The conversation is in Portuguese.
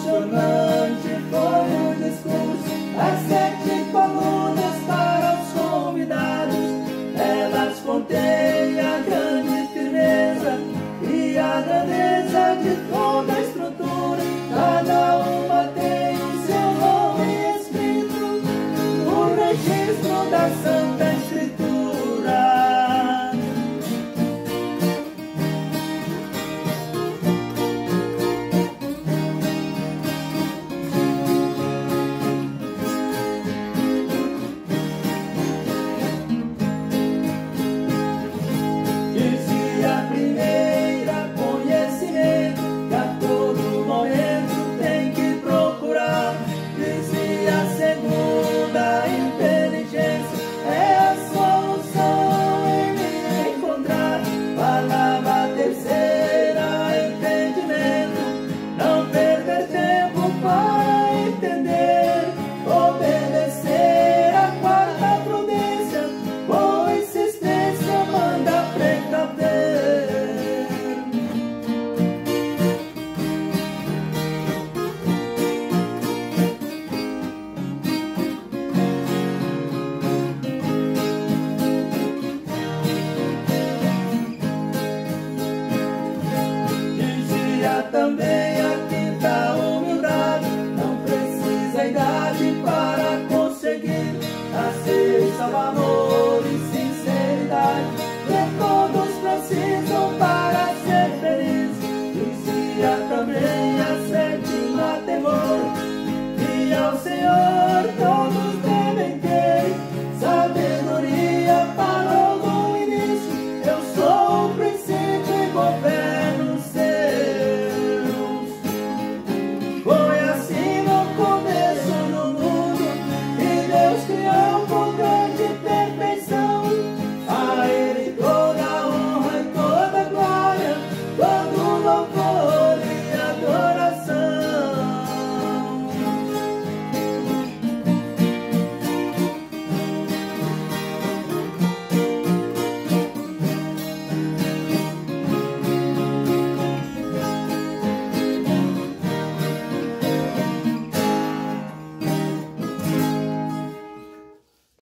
Impressionante foi o discurso as sete colunas para os convidados. Elas contêm a grande firmeza e a grandeza de toda também a quinta humildade. Não precisa idade para conseguir a sexta valor.